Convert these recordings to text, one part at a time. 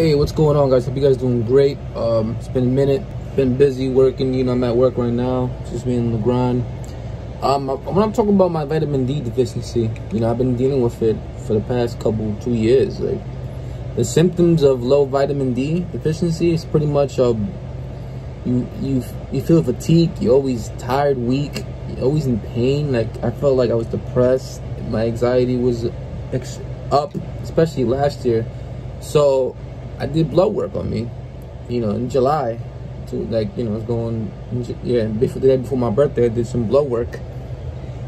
Hey, what's going on, guys? Hope you guys doing great. Um, it's been a minute. Been busy working. You know, I'm at work right now. Just being on the grind. Um, when I'm talking about my vitamin D deficiency, you know, I've been dealing with it for the past couple two years. Like the symptoms of low vitamin D deficiency is pretty much um, you you you feel fatigued. You're always tired, weak. You're always in pain. Like I felt like I was depressed. My anxiety was up, especially last year. So I did blood work on me, you know, in July. To like, you know, I was going, yeah, before the day before my birthday, I did some blood work,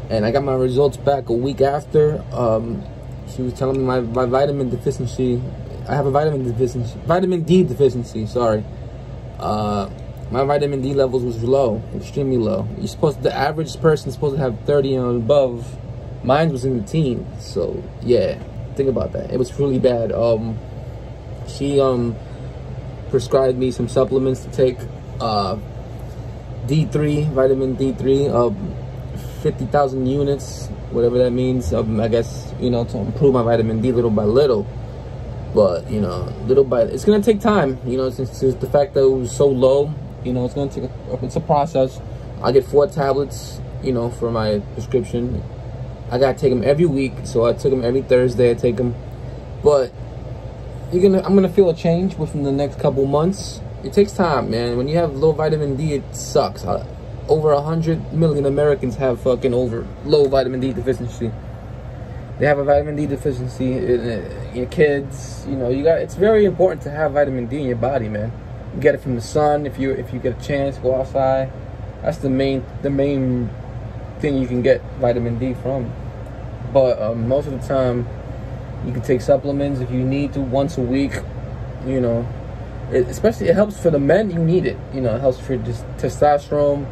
and I got my results back a week after. Um, she was telling me my, my vitamin deficiency. I have a vitamin deficiency, vitamin D deficiency. Sorry. Uh, my vitamin D levels was low, extremely low. You're supposed to, the average person is supposed to have 30 and above. Mine was in the teens. So yeah, think about that. It was really bad. Um, she um prescribed me some supplements to take uh D3 vitamin D3 of um, 50,000 units whatever that means. Um, I guess you know to improve my vitamin D little by little. But you know little by it's gonna take time you know since, since the fact that it was so low you know it's gonna take a, it's a process. I get four tablets you know for my prescription. I gotta take them every week so I took them every Thursday I take them but you're gonna I'm gonna feel a change within the next couple months. It takes time, man. When you have low vitamin D, it sucks. Uh, over a hundred million Americans have fucking over low vitamin D deficiency. They have a vitamin D deficiency in, your kids. You know, you got. It's very important to have vitamin D in your body, man. You get it from the sun. If you if you get a chance, go outside. That's the main the main thing you can get vitamin D from. But um, most of the time you can take supplements if you need to once a week. You know, it, especially it helps for the men. You need it. You know, it helps for just testosterone.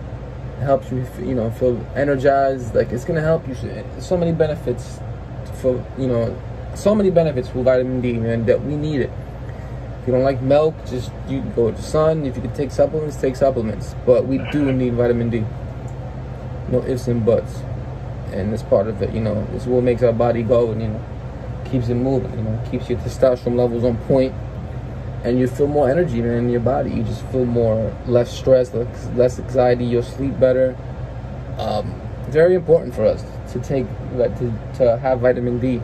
It helps you, you know, feel energized. Like it's gonna help you. Eh, so many benefits for you know, so many benefits for vitamin D, man. That we need it. If you don't like milk, just you go to the sun. If you can take supplements, take supplements. But we do need vitamin D. No ifs and buts. And that's part of it, you know. It's what makes our body go and you know keeps it moving, you know, keeps your testosterone levels on point, and you feel more energy, man, in your body. You just feel more, less stress, less, less anxiety. You'll sleep better. Um, very important for us to take, to, to have vitamin D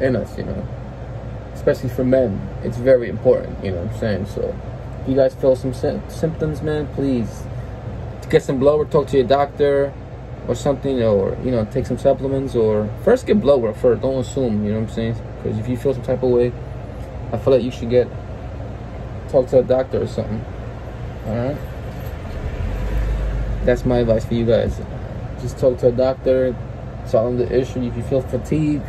in us, you know, especially for men. It's very important, you know what I'm saying? So, if you guys feel some symptoms, man, please get some blood work, talk to your doctor or something, or you know, take some supplements, or first get blood work first. Don't assume, you know what I'm saying? Because if you feel some type of way, I feel like you should get talk to a doctor or something. All right. That's my advice for you guys. Just talk to a doctor. Tell them the issue. If you feel fatigue,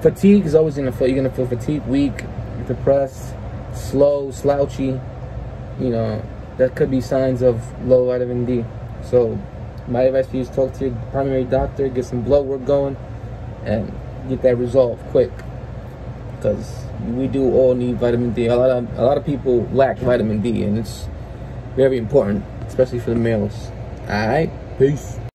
fatigue is always gonna feel. You're gonna feel fatigue, weak, depressed, slow, slouchy. You know that could be signs of low vitamin D. So my advice for you is talk to your primary doctor, get some blood work going, and get that resolved quick. Because we do all need vitamin D. A lot of a lot of people lack vitamin D, and it's very important, especially for the males. All right, peace.